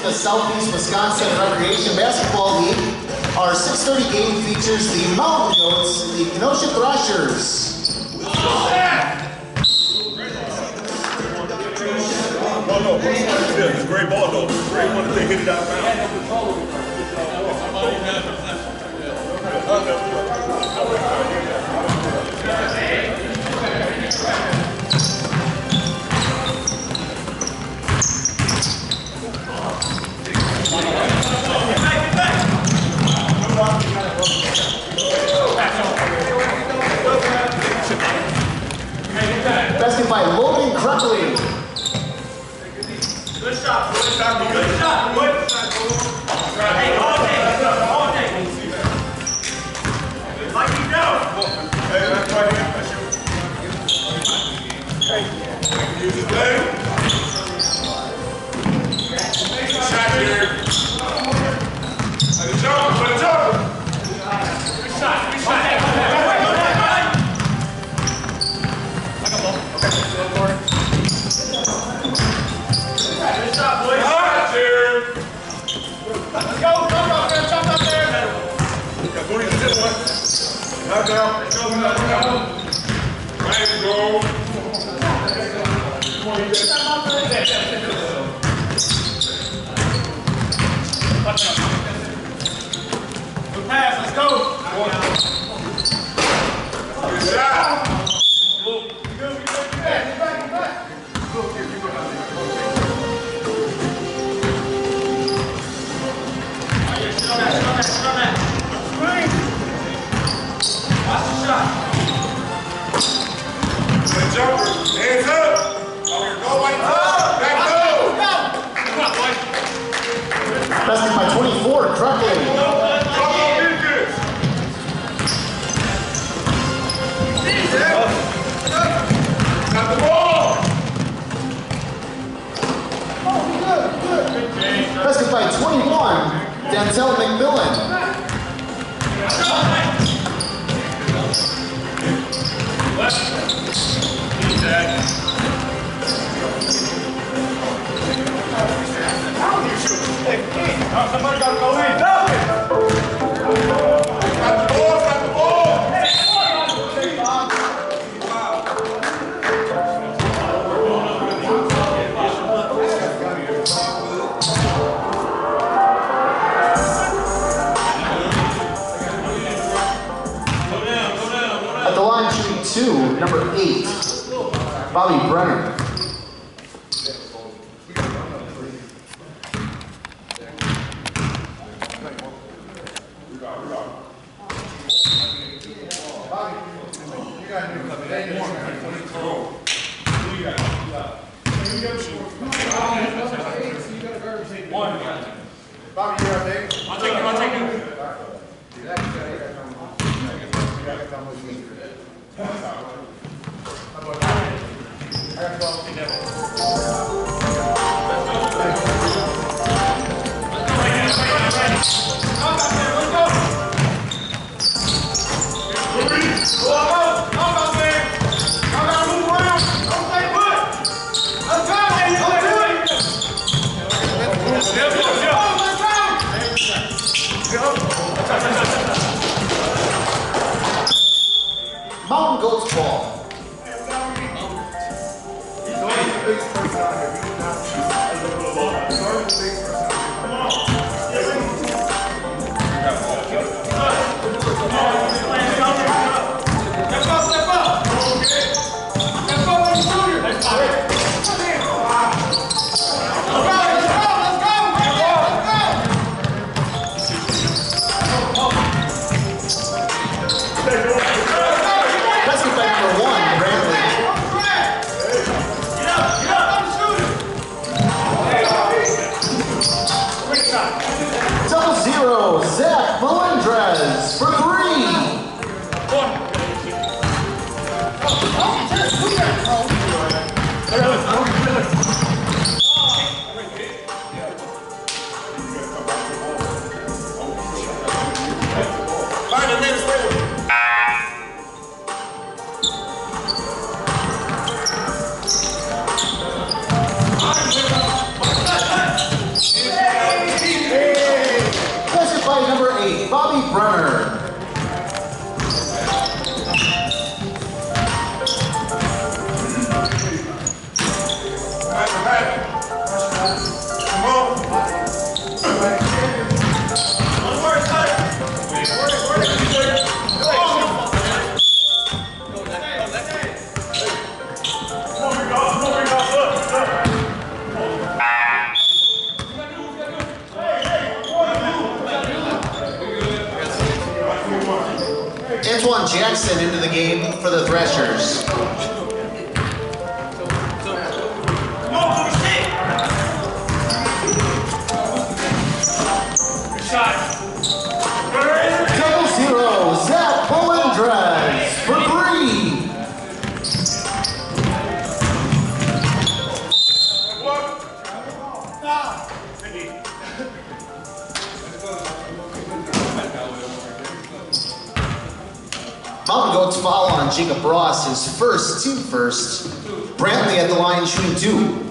of the Southeast Wisconsin Recreation Basketball League. Our 6:30 game features the Mountain Goats and the Kenosha Trashers. Oh no, yeah, it's a great ball though. Great one if they hit it out of bounds. By Logan Crutchley. Good shot, good shot, good shot, good shot. Hey, all day, all day. Like you know. Shot here. Jump, let it jump. Good shot, good shot. Good pass, let's go. Good shot. 21, Denzel McMillan. Mountain Top and go to follow on Jacob Ross, his first, team first. Brantley at the line shooting two.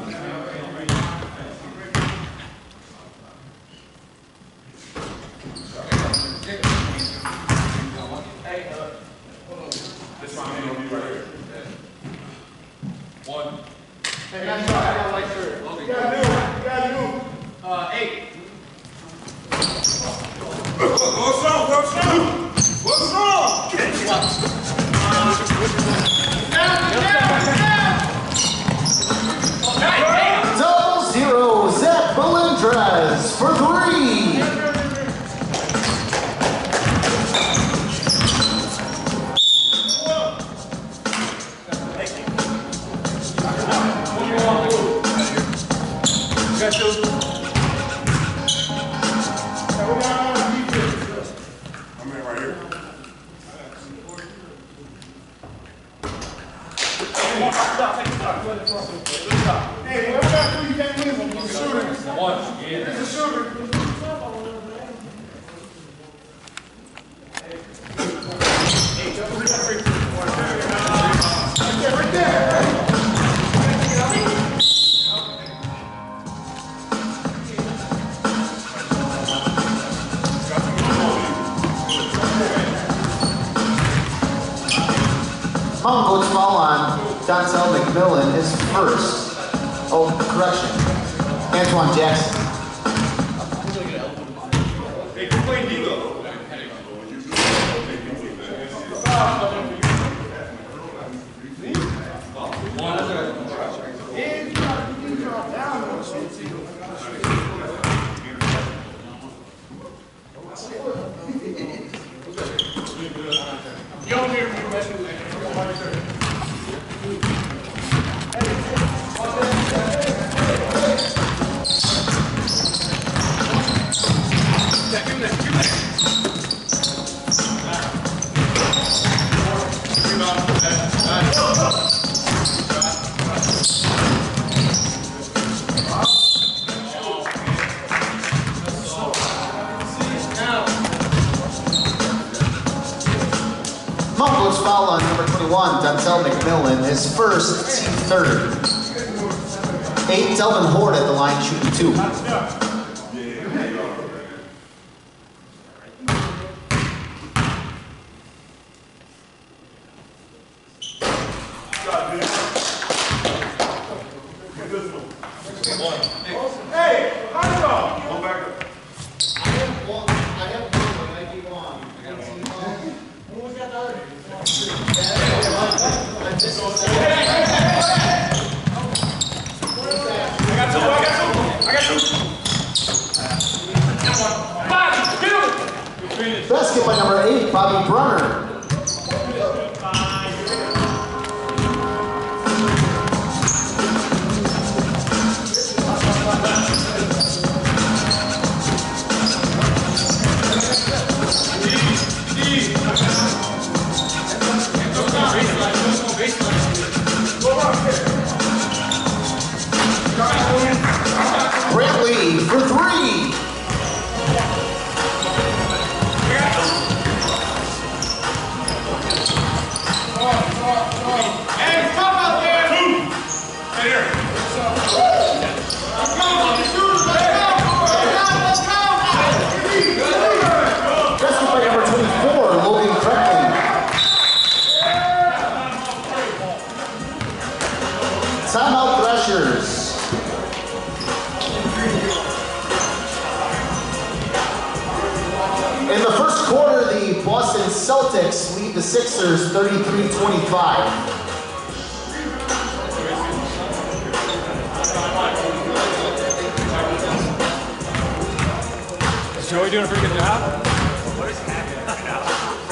Calvin Horde at the line shooting two.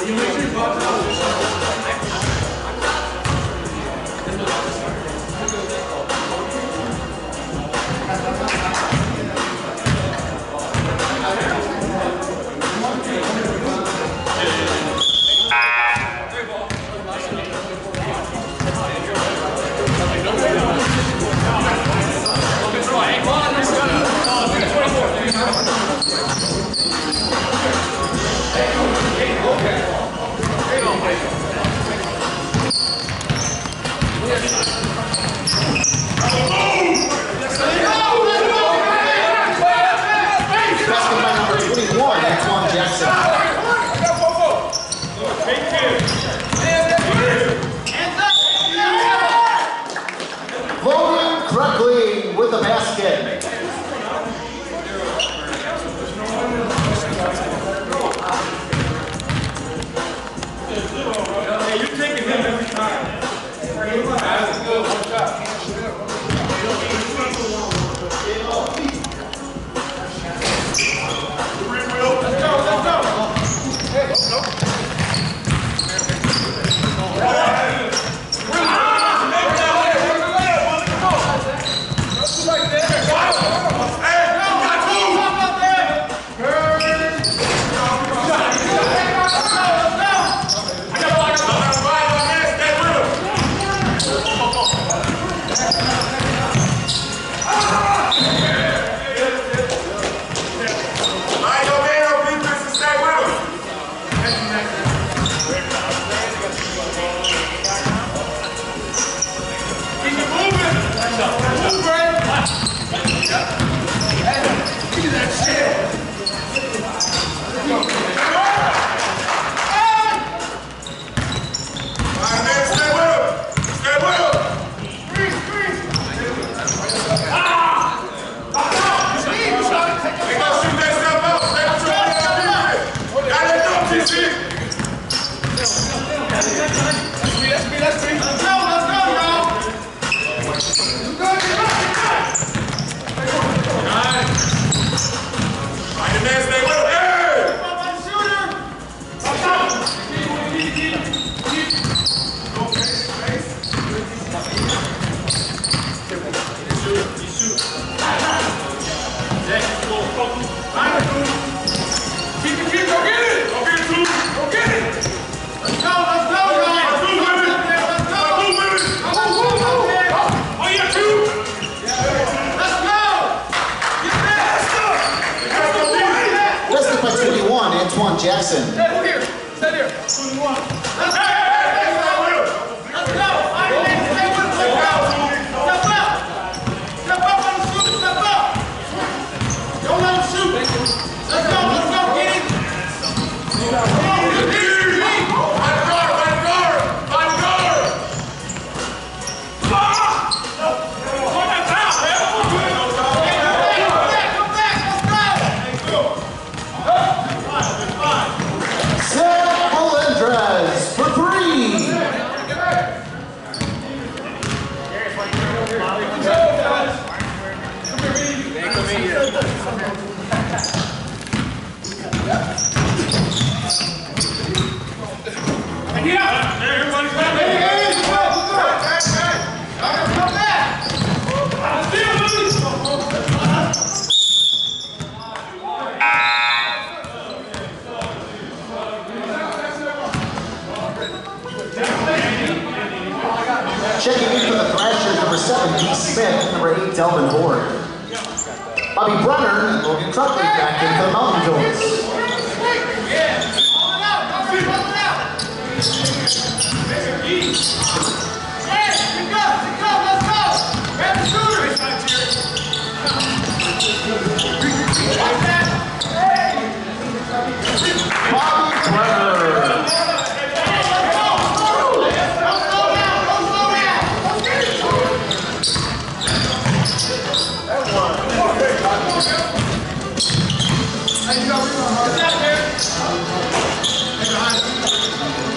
You Delvin Horde. Bobby Brunner and Logan Truckley back into the Mountain Goats. Hey, Joe, come back here. Hey, behind.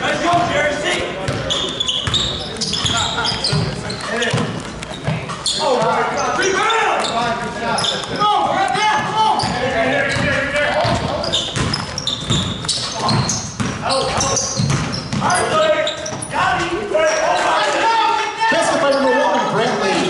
Let's go, Jerry. See. Basket by number one, Brantley.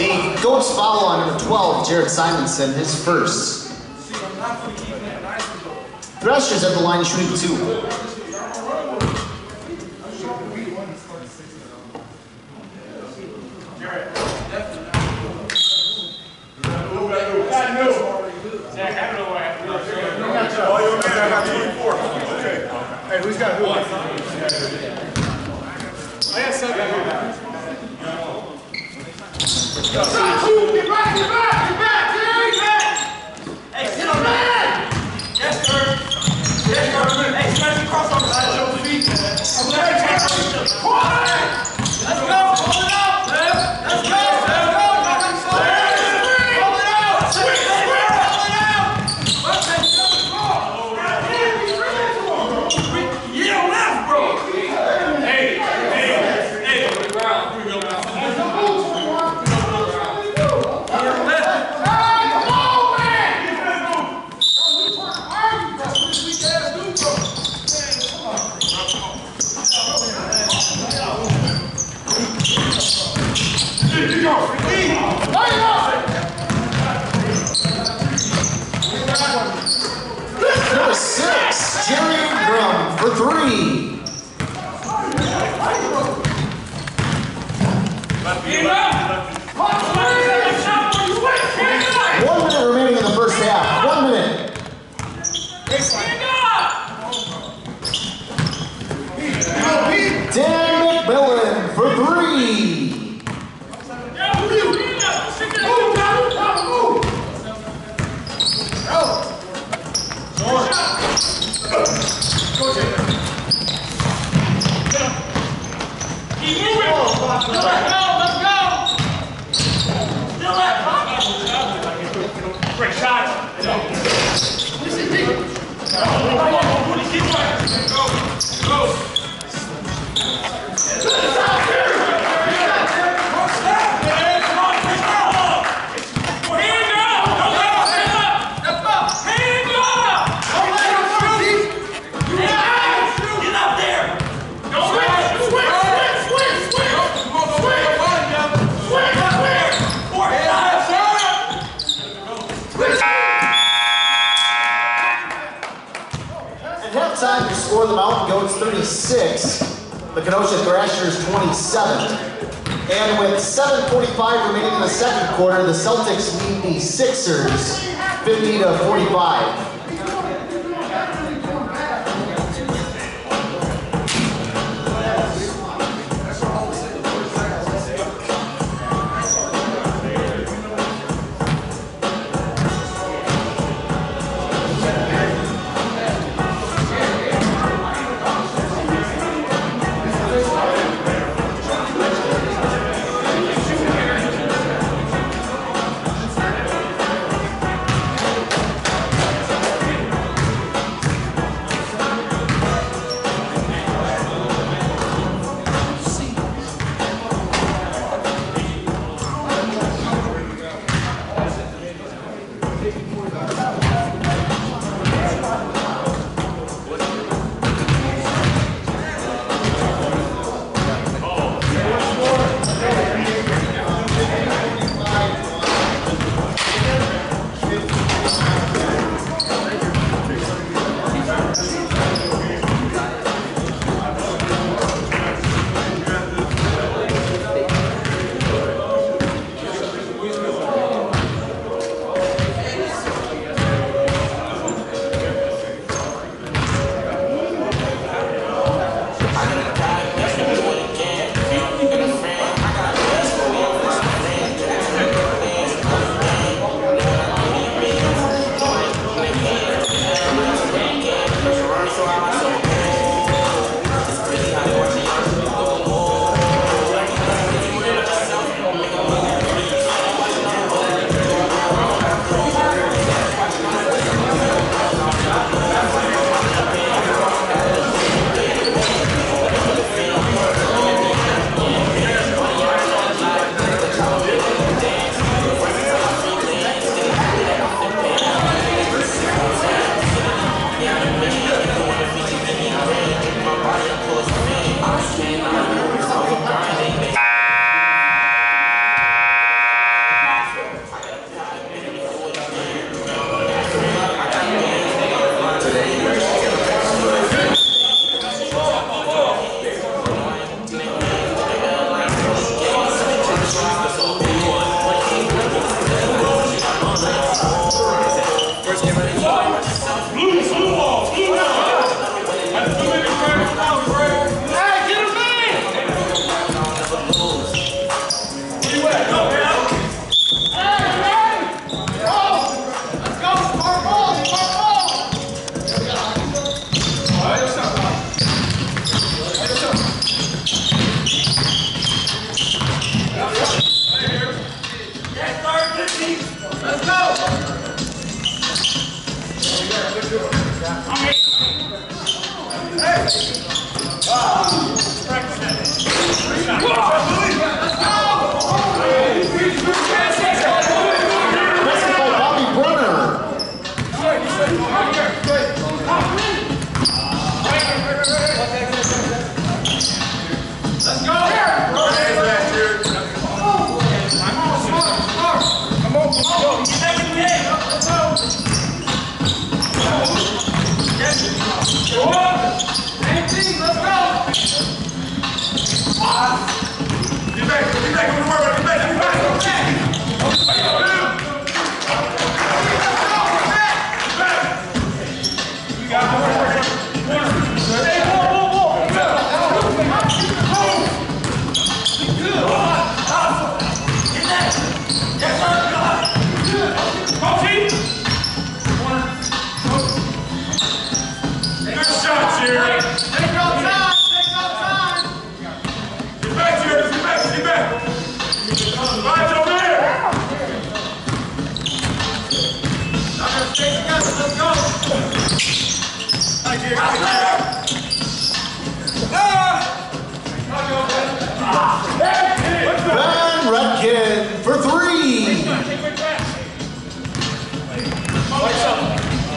The Goats follow on number 12, Jared Simonson, his first. Trashers at the line shooting two. Hey, who's got who? I got seven. Hey, sit on that. Yes, sir. Yes, sir. Hey, smash the cross on the side of your feet. Let's 27, And with 7.45 remaining in the second quarter, the Celtics lead the Sixers 50 to 45.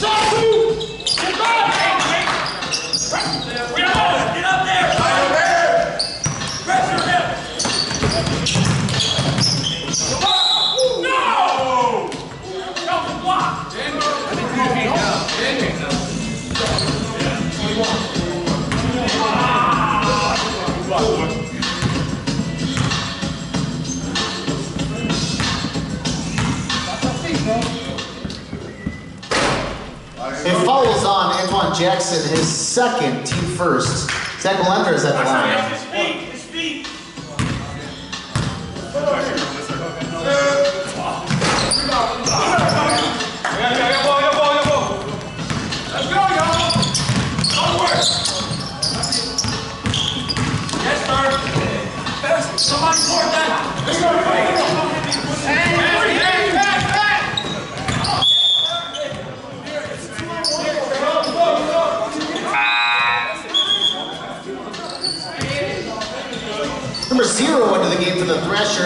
Solta! It on Antoine Jackson, his second, team first. Zach Malendra is at the line. His feet, his feet. Yeah, yeah, yeah, ball, yeah, ball, yeah, ball. Let's go, y'all. Don't work. Yes, sir. Somebody score that. Hey, hey, hey, hey. Number zero into the game for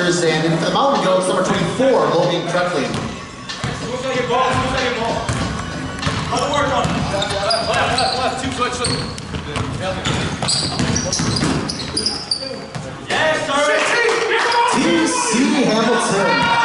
and into the Mountain Goats, number 24, Logan. Who's gonna get ball? Gonna ball? Other work on it. Left, left, left. Sir. TC Hamilton.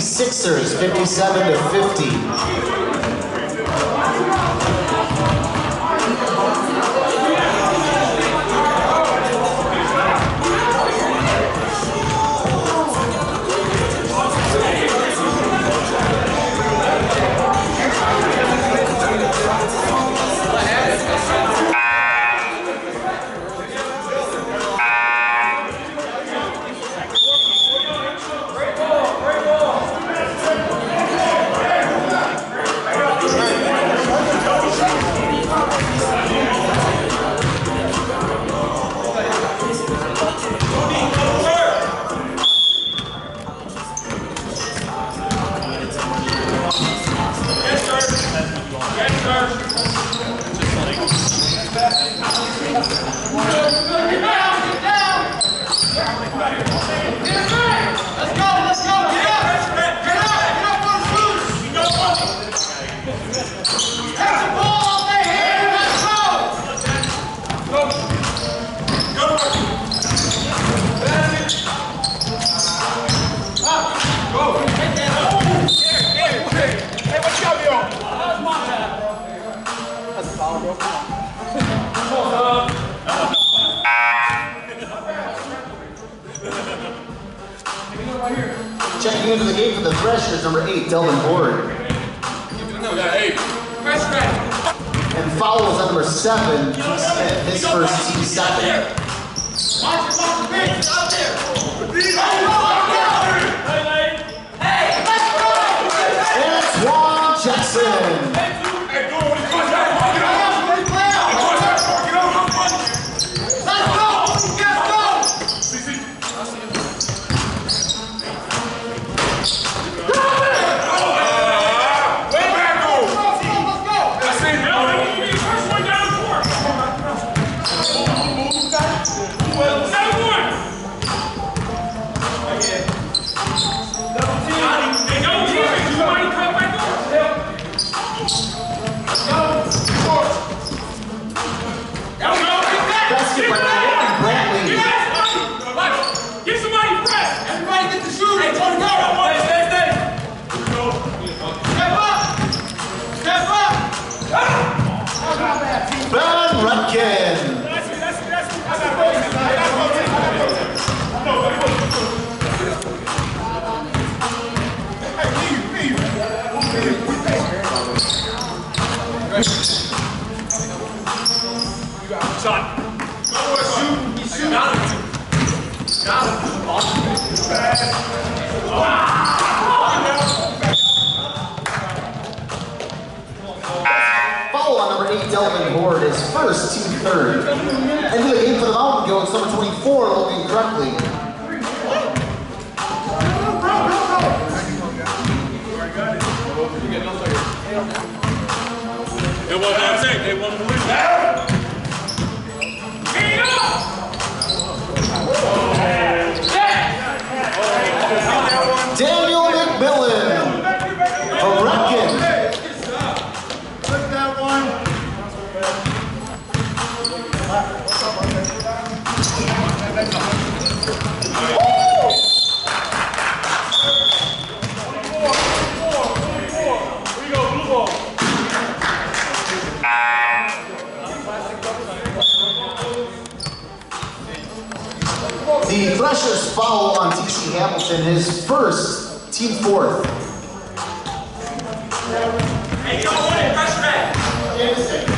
Sixers 57 to 50. Checking into the game for the Trashers, number eight, Delvin Ward. No, yeah, hey. Press ready. And fouls on number seven, Smith, his first team second. Watch it, watch the bench, out there. Antoine Jackson. Hey, go, what you got? Get out. Let's play out. Get out. Let's go, let's go. Way back, go. Let's go, let's go. That's it. No, that won't be the first one down the court. Seven one. Hey, don't keep it. Somebody come back up. There we go. Get back. Basket Get by back. Brantley. Get back. Get somebody fresh. Everybody get the shooter. Hey, Tony, go. Stay, stay, stay. Step up. Step up. Ben Rutkin. That's it, that's it, that's it. I got it. I got it. I got it. No, but it was- Hey, leave, leave. You got it. Shot. Shoot. Eight, Delvin Ward, his first third. Into the game for the Mountain in summer 24, looking correctly. It was not safe. They won the win. Get! Daniel The Trashers foul on TC Hamilton, his first, team fourth. Hey, you don't want it, pressure back.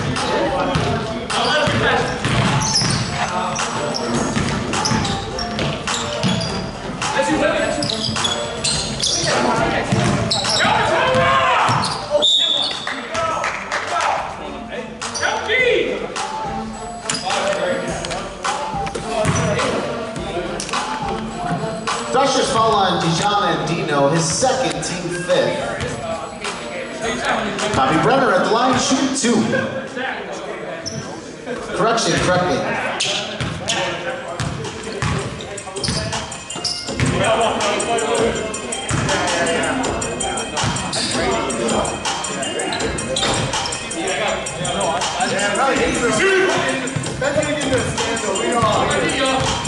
His second, team fifth. Bobby Brenner at the line, shooting two. Correction, correctly. Antoine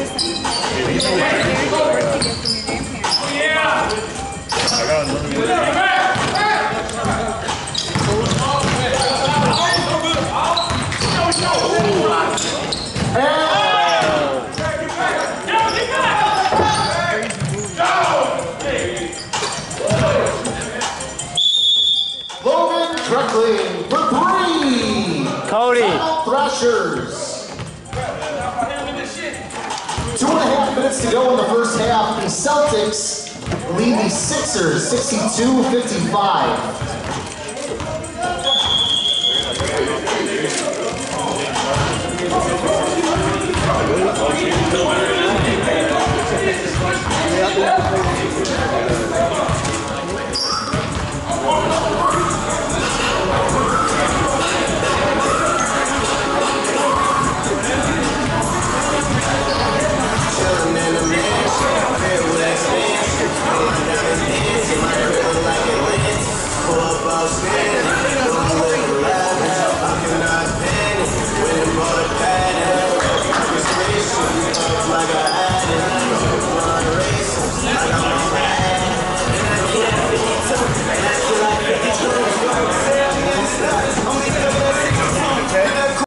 And 76ers, 62-55.